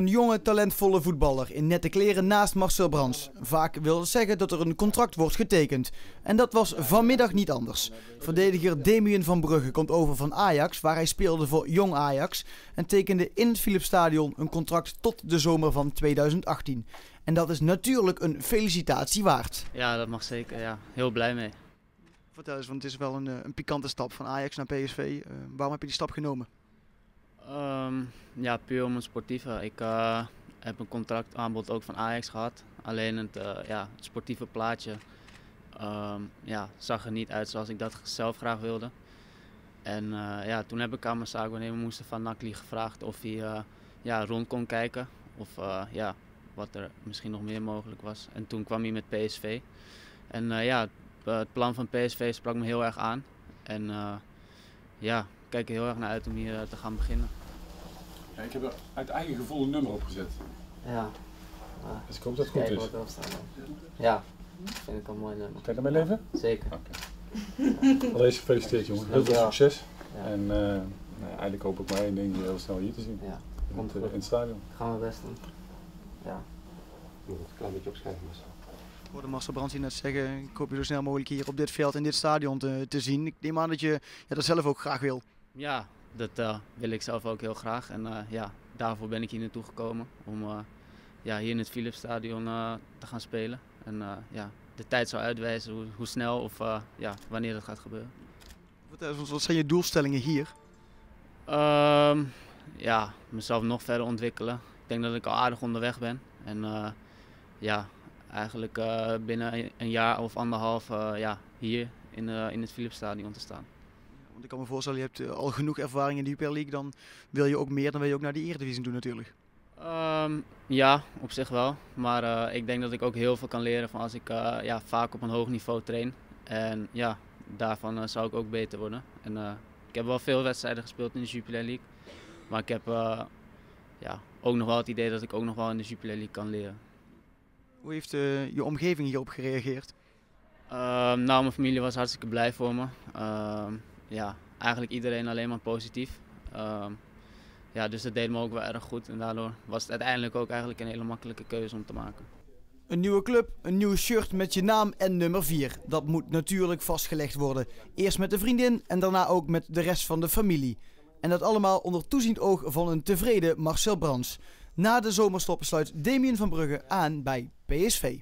Een jonge, talentvolle voetballer in nette kleren naast Marcel Brands. Vaak wil het zeggen dat er een contract wordt getekend. En dat was vanmiddag niet anders. Verdediger Damien van Brugge komt over van Ajax, waar hij speelde voor Jong Ajax. En tekende in het Philipsstadion een contract tot de zomer van 2018. En dat is natuurlijk een felicitatie waard. Ja, dat mag zeker. Ja. Heel blij mee. Vertel eens, want het is wel een, eh, een pikante stap van Ajax naar PSV. Uh, waarom heb je die stap genomen? Um, ja, puur om een sportieve. Ik uh, heb een contractaanbod ook van Ajax gehad. Alleen het, uh, ja, het sportieve plaatje um, ja, zag er niet uit zoals ik dat zelf graag wilde. En uh, ja, toen heb ik aan mijn zaakwaarnemer moesten van Nakli gevraagd of hij ja, rond kon kijken. Of ja, wat er misschien nog meer mogelijk was. En toen kwam hij met PSV. En ja, het plan van PSV sprak me heel erg aan. En ja, kijk er heel erg naar uit om hier te gaan beginnen. Ja, ik heb er uit eigen gevoel een nummer opgezet. Ja. dus ik hoop dat het goed is. Ja, vind ik een mooi nummer. Kan je ermee leven? Zeker. Okay. Allereerst gefeliciteerd jongen. Heel veel succes. Ja. En uh, nou ja, eigenlijk hoop ik maar één ding, heel snel hier te zien. Ja. In het, in het stadion. Gaan we best doen. Ja. Moet een klein beetje opschrijven Marcel. Ik hoorde Marcel Brands net zeggen, ik hoop je zo snel mogelijk hier op dit veld in dit stadion te, te zien. Ik neem aan dat je ja, dat zelf ook graag wil. Ja, dat uh, wil ik zelf ook heel graag. En uh, ja, daarvoor ben ik hier naartoe gekomen. Om uh, ja, hier in het Philipsstadion te gaan spelen. En ja, de tijd zal uitwijzen hoe, hoe snel of ja, wanneer dat gaat gebeuren. Wat, wat zijn je doelstellingen hier? Um, ja, mezelf nog verder ontwikkelen. Ik denk dat ik al aardig onderweg ben. En ja, eigenlijk binnen een jaar of anderhalf ja, hier in, in het Philipsstadion te staan. Want ik kan me voorstellen, je hebt al genoeg ervaring in de Jupiler League. Dan wil je ook meer, dan wil je ook naar de Eredivisie doen natuurlijk. Um, ja, op zich wel. Maar uh, ik denk dat ik ook heel veel kan leren van als ik uh, ja, vaak op een hoog niveau train. En ja, daarvan uh, zou ik ook beter worden. En ik heb wel veel wedstrijden gespeeld in de Jupiler League. Maar ik heb ja, ook nog wel het idee dat ik ook nog wel in de Jupiler League kan leren. Hoe heeft je omgeving hierop gereageerd? Ehm, nou, mijn familie was hartstikke blij voor me. Ehm, ja, eigenlijk iedereen alleen maar positief. Um, ja, dus dat deed me ook wel erg goed. En daardoor was het uiteindelijk ook eigenlijk een hele makkelijke keuze om te maken. Een nieuwe club, een nieuw shirt met je naam en nummer 4. Dat moet natuurlijk vastgelegd worden. Eerst met de vriendin en daarna ook met de rest van de familie. En dat allemaal onder toeziend oog van een tevreden Marcel Brands. Na de zomerstoppen sluit Damien van Brugge aan bij PSV.